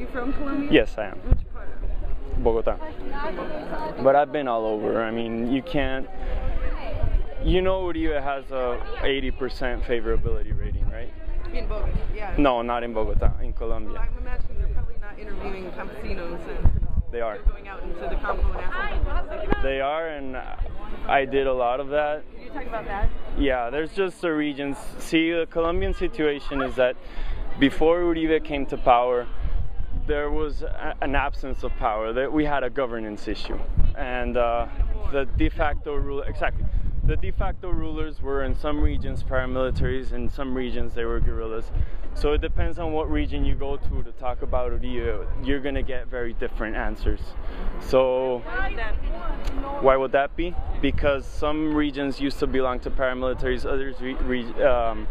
you from Colombia? Yes, I am. Which part? Bogota. But I've been all over. I mean, you can't. You know, Uribe has a 80% favorability rating, right? In Bogota, yeah. No, not in Bogota, in Well, Colombia. I'm imagining they're probably not interviewing campesinos and They are. they're going out into the campo and asking people what they can- They are, and I did a lot of that. Can you talk about that? Yeah, there's just the regions. See, the Colombian situation is that before Uribe came to power, there was a, an absence of power. That we had a governance issue, and uh, the de facto rule exactly. The de facto rulers were in some regions paramilitaries, in some regions they were guerrillas. So it depends on what region you go to to talk about Uribe. You're gonna get very different answers. So Why would that be? why would that be? Because some regions used to belong to paramilitaries, others re- re- um,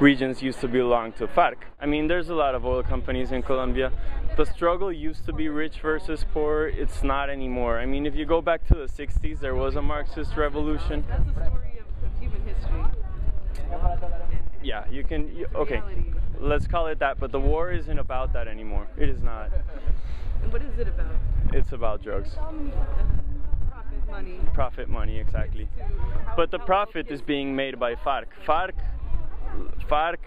regions used to belong to FARC. I mean, there's a lot of oil companies in Colombia. The struggle used to be rich versus poor. It's not anymore. I mean, if you go back to the 60s, there was a Marxist revolution. That's the story of, of human history. Yeah, you can. You, okay, let's call it that. But the war isn't about that anymore. It is not. And what is it about? It's about drugs, Profit, money. profit, money, exactly. how- But the profit is being made by FARC. FARC, FARC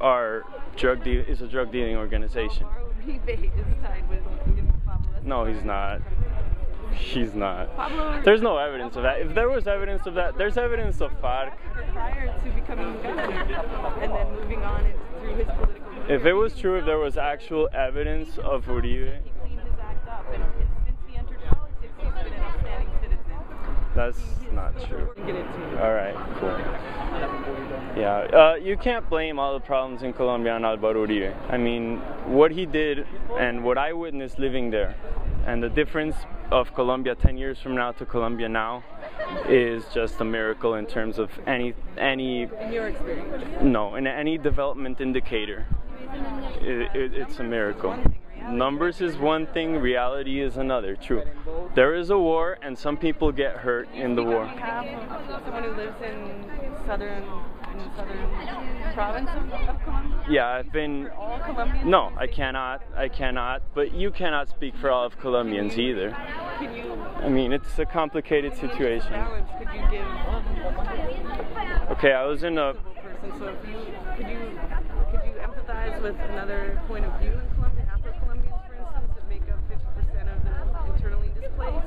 are drug deal is a drug dealing organization. Our rebate is tied with you know, Pablo No, he's not. He's not. Pablo There's no evidence of that. If there was evidence of that, there's evidence of FARC. prior to becoming governor and then moving on through his political career. If it was true, if there was actual evidence of Uribe, He cleaned his act up, and and since he entered politics, he's been an outstanding citizen. that's not true. Get into it. All right, cool. Yeah, uh, you can't blame all the problems in Colombia on Alvaro Uribe. I mean, what he did and what I witnessed living there, and the difference of Colombia 10 years from now to Colombia now, is just a miracle in terms of any any In your experience. no in any development indicator. It, it, it's a miracle. Numbers is one thing, reality is another. True. There is a war, and some people get hurt in the war. On behalf of someone who lives in southern, in southern province of, of Colombia. Yeah, I've been. No, I cannot. I cannot. But you cannot speak for all of Colombians either. Can you? I mean, it's a complicated situation. Balance. Could you give um, Okay, I was in a. person? So if you could you could you empathize with another point of view in Colombia, Afro-Colombians, for instance, that make up 50% of the internally displaced?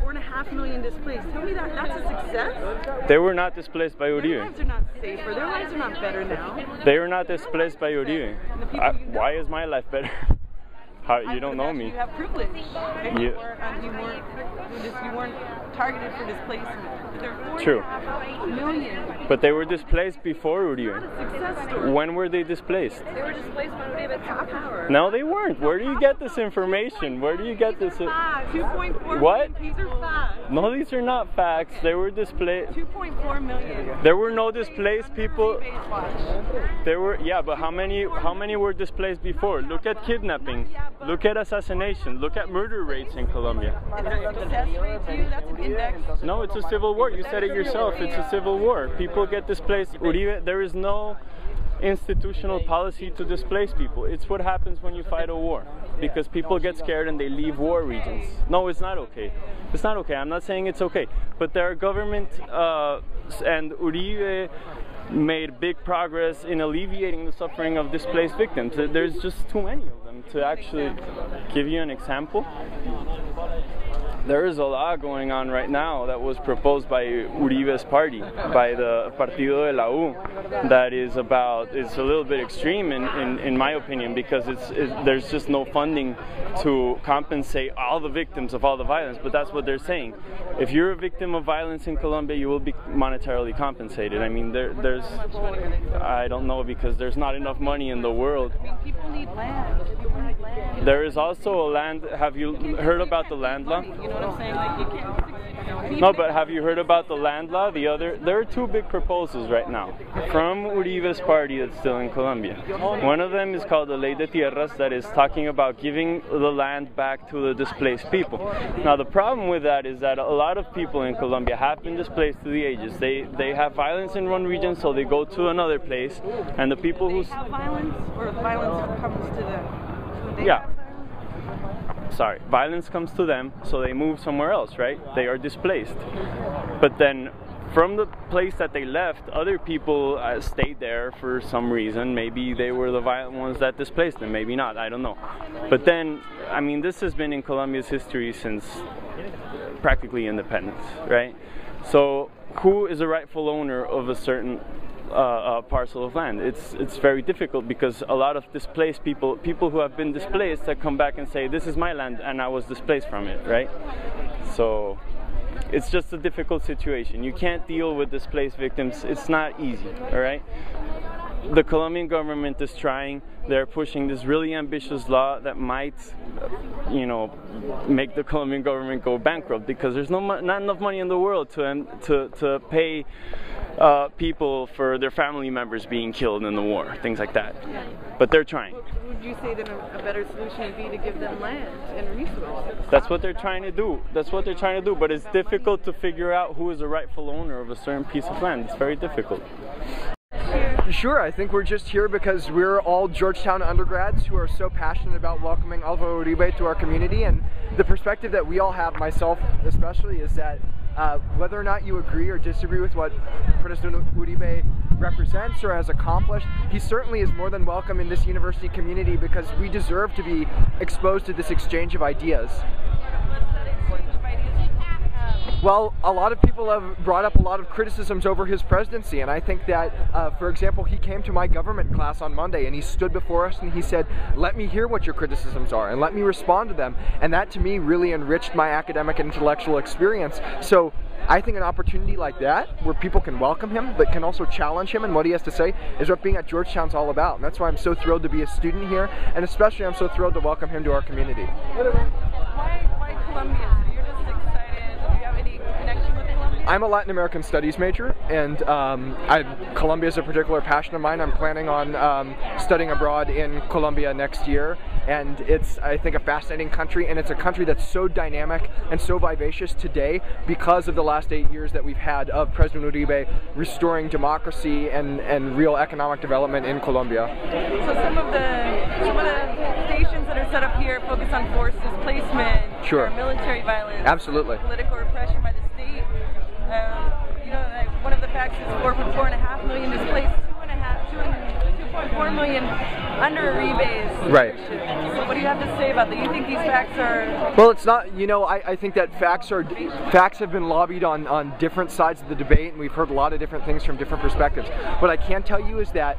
Four and a half million displaced. Tell me that that's a success. They were not displaced by Their Uribe. lives are not safer. Their lives are not better now. They were not displaced by Uribe. I, why is my life better? How, I you don't know me. You have privilege. And you, weren't, um, you, weren't, you, just, you weren't targeted for displacement. But there are four True. million. But they were displaced before Uribe. When were they displaced? They were displaced by Uribe top power. No, they weren't. Where do you get this information? Where do you get this? Facts. 2.4 What? These are facts. No, these are not facts. They were displaced. 2.4 million. There were no displaced people. There were yeah, but how many how many were displaced before? Look at kidnapping. Look at assassination. Look at murder rates in Colombia. Index. No, it's a civil war. You said it yourself. It's a civil war. People get displaced. Uribe, there is no institutional policy to displace people. It's what happens when you fight a war. Because people get scared and they leave war regions. No, it's not okay. It's not okay. I'm not saying it's okay. But there are government uh, and Uribe made big progress in alleviating the suffering of displaced victims. There's just too many of them to actually give you an example. There is a law going on right now that was proposed by Uribe's party, by the Partido de la U, that is about, it's a little bit extreme in, in, in my opinion because it's, it, there's just no funding to compensate all the victims of all the violence, but that's what they're saying. If you're a victim of violence in Colombia, you will be monetarily compensated. I mean, there, there's, I don't know because there's not enough money in the world. I mean, people need land. People need land. There is also a land, have you heard about the land law? Know what I'm saying? Like you can't. No, but have you heard about the land law? The other, there are two big proposals right now from Uribe's party that's still in Colombia. One of them is called the Ley de Tierras, that is talking about giving the land back to the displaced people. Now, the problem with that is that a lot of people in Colombia have been displaced through the ages. They they have violence in one region, so they go to another place, and the people who have violence, or violence comes to them. They Yeah. Sorry, violence comes to them, so they move somewhere else, right? They are displaced. But then from the place that they left, other people uh, stayed there for some reason. Maybe they were the violent ones that displaced them, maybe not, I don't know. But then, I mean, this has been in Colombia's history since practically independence, right? So, who is the rightful owner of a certain uh, parcel of land. It's it's very difficult because a lot of displaced people, people who have been displaced, that come back and say, "This is my land, and I was displaced from it," right? So it's just a difficult situation. You can't deal with displaced victims. It's not easy, all right? The Colombian government is trying. They're pushing this really ambitious law that might, you know, make the Colombian government go bankrupt because there's no not enough money in the world to um, to to pay uh, people for their family members being killed in the war, things like that. But they're trying. Would you say that a better solution would be to give them land and resources? That's what they're trying to do. That's what they're trying to do. But it's difficult to figure out who is the rightful owner of a certain piece of land. It's very difficult. Sure, I think we're just here because we're all Georgetown undergrads who are so passionate about welcoming Alvaro Uribe to our community and the perspective that we all have, myself especially, is that uh, whether or not you agree or disagree with what President Uribe represents or has accomplished, he certainly is more than welcome in this university community because we deserve to be exposed to this exchange of ideas. Well, a lot of people have brought up a lot of criticisms over his presidency, and I think that, uh, for example, he came to my government class on Monday and he stood before us and he said, Let me hear what your criticisms are and let me respond to them. And that to me really enriched my academic and intellectual experience. So I think an opportunity like that, where people can welcome him but can also challenge him and what he has to say, is what being at Georgetown's all about. And that's why I'm so thrilled to be a student here, and especially I'm so thrilled to welcome him to our community. Why, why Colombia? I'm a Latin American Studies major, and um, I, Colombia is a particular passion of mine. I'm planning on um, studying abroad in Colombia next year, and it's, I think, a fascinating country, and it's a country that's so dynamic and so vivacious today because of the last eight years that we've had of President Uribe restoring democracy and, and real economic development in Colombia. So some of the some of the stations that are set up here focus on forced displacement, sure. military violence, absolutely, political repression by the state. Um, you know, one of the facts is 4.4 million displaced, two and a half, two and 2.4 million under Uribe's. Right. So what do you have to say about that? You think these facts are? Well, it's not. You know, I, I think that facts are facts have been lobbied on on different sides of the debate, and we've heard a lot of different things from different perspectives. What I can tell you is that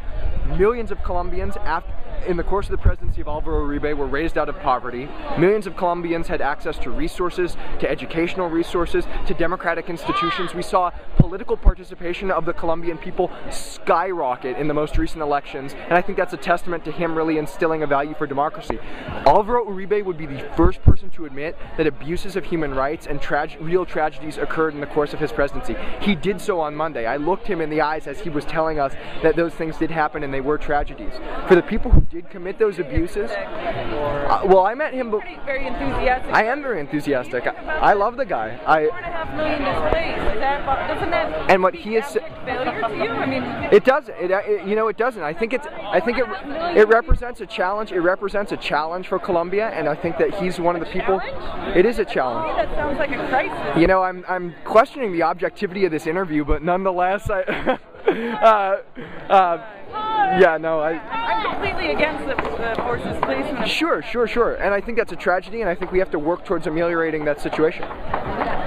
millions of Colombians after in the course of the presidency of Alvaro Uribe were raised out of poverty. Millions of Colombians had access to resources, to educational resources, to democratic institutions. We saw political participation of the Colombian people skyrocket in the most recent elections, and I think that's a testament to him really instilling a value for democracy. Alvaro Uribe would be the first person to admit that abuses of human rights and trage real tragedies occurred in the course of his presidency. He did so on Monday. I looked him in the eyes as he was telling us that those things did happen and they were tragedies. For the people who did commit those abuses, uh, well, I met him. Very enthusiastic. I am very enthusiastic. I, I love the guy. I. Four and a half million. That, doesn't that and what he is. Failure to you? I mean. It doesn't. It, it, you know, it doesn't. I think it's. I think it. It represents a challenge. It represents a challenge for Colombia, and I think that he's one of the people. It is a challenge. That sounds like a crisis. You know, I'm I'm questioning the objectivity of this interview, but nonetheless, I. uh, uh, yeah, no, I. I'm completely against the, the forced displacement. Sure, sure, sure, and I think that's a tragedy, and I think we have to work towards ameliorating that situation.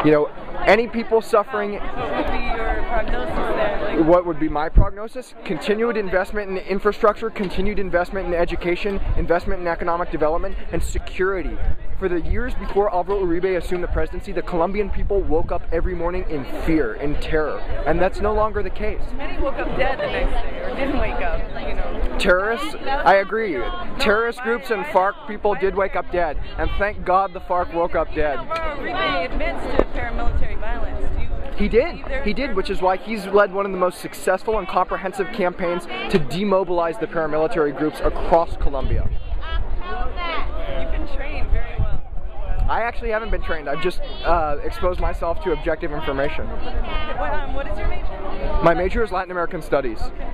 You know, any people suffering. What would be your prognosis there? Like, what would be my prognosis? Continued investment in infrastructure, continued investment in education, investment in economic development, and security. For the years before Alvaro Uribe assumed the presidency, the Colombian people woke up every morning in fear, in terror, and that's no longer the case. Many woke up dead the next day, or didn't wake up. You know. Terrorists, I agree. Terrorist groups and FARC people did wake up dead, and thank God the FARC woke up dead. Alvaro Uribe admits to paramilitary violence. He did. He did, which is why he's led one of the most successful and comprehensive campaigns to demobilize the paramilitary groups across Colombia. You've been trained very well. I actually haven't been trained. I've just uh, exposed myself to objective information. What, um, what is your major? My major is Latin American Studies. Okay.